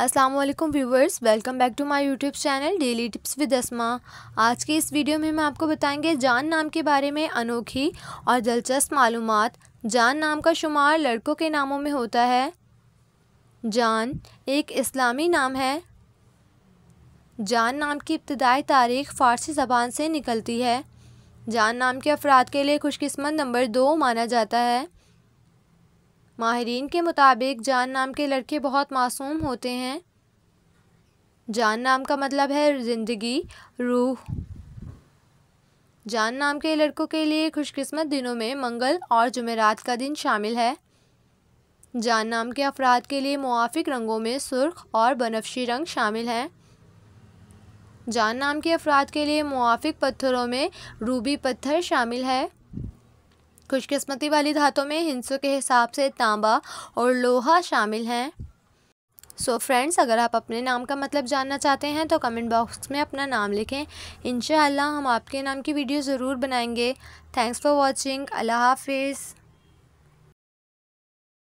अस्सलाम वालेकुम viewers welcome back to my YouTube channel daily tips with Asma आज के इस वीडियो में हम आपको बताएँगे जान नाम के बारे में अनोखी और दिलचस्प मालूम जान नाम का शुमार लड़कों के नामों में होता है। जान एक इस्लामी नाम है। जान नाम की इब्तदाई तारीख फ़ारसी ज़बान से निकलती है। जान नाम के अफराद के लिए खुशकस्मत नंबर दो माना जाता है। माहरीन के मुताबिक जान नाम के लड़के बहुत मासूम होते हैं। जान नाम का मतलब है ज़िंदगी, रूह। जान नाम के लड़कों के लिए खुशकिस्मत दिनों में मंगल और जुमेरात का दिन शामिल है। जान नाम के अफराद के लिए मुआफ़िक रंगों में सुर्ख और बनफशी रंग शामिल हैं। जान नाम के अफराद के लिए मुआफ़िक पत्थरों में रूबी पत्थर शामिल है। खुशकिस्मती वाली धातों में हिंसों के हिसाब से तांबा और लोहा शामिल हैं। सो so फ्रेंड्स अगर आप अपने नाम का मतलब जानना चाहते हैं तो कमेंट बॉक्स में अपना नाम लिखें। इन हम आपके नाम की वीडियो ज़रूर बनाएँगे। थैंक्स फॉर वॉचिंग अल्लाह हाफिज़।